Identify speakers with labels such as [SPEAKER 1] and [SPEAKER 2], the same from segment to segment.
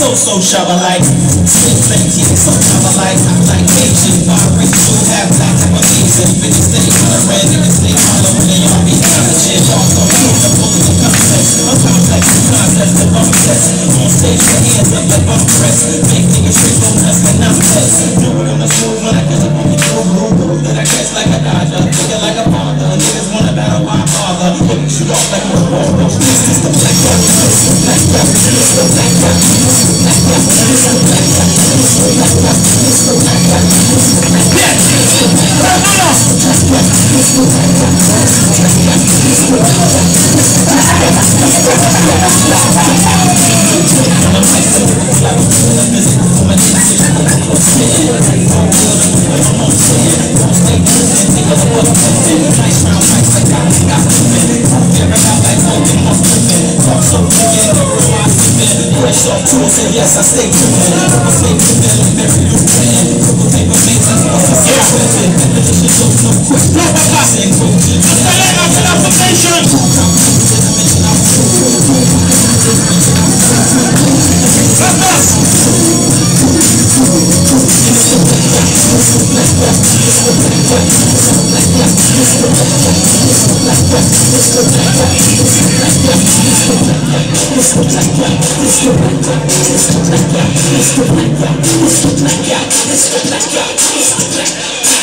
[SPEAKER 1] So so like, spin plenty, so shabba like, like Asian, biracial, half the bump test, on stage, your hands up like bump press, make niggas straight go nuts like not test, do it on the smooth one, I get up on the blue, blue, then I catch like a dodger, thinking like a father, niggas wanna battle my father, put you off like a roll, Yes, I. I I'm all the same. Definition don't no quick. I Mr. Black, Mr. Black, Mr. Black, Mr. Black, Mr. Black, Mr. Black.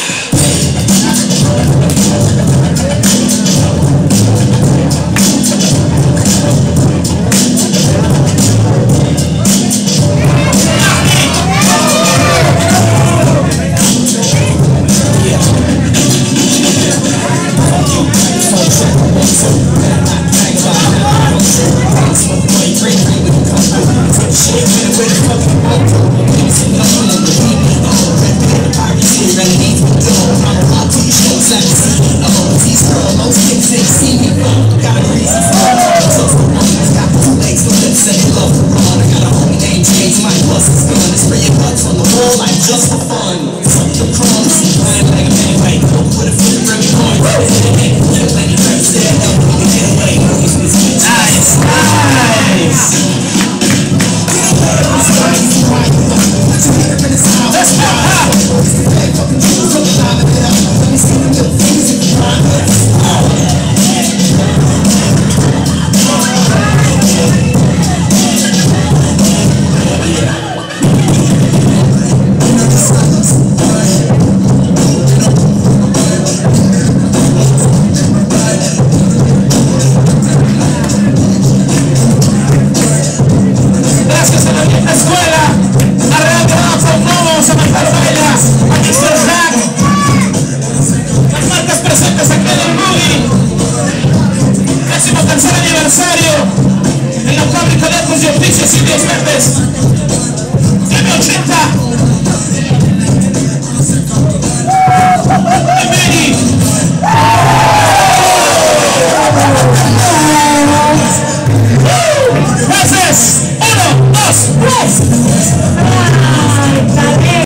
[SPEAKER 1] Sitios verdes.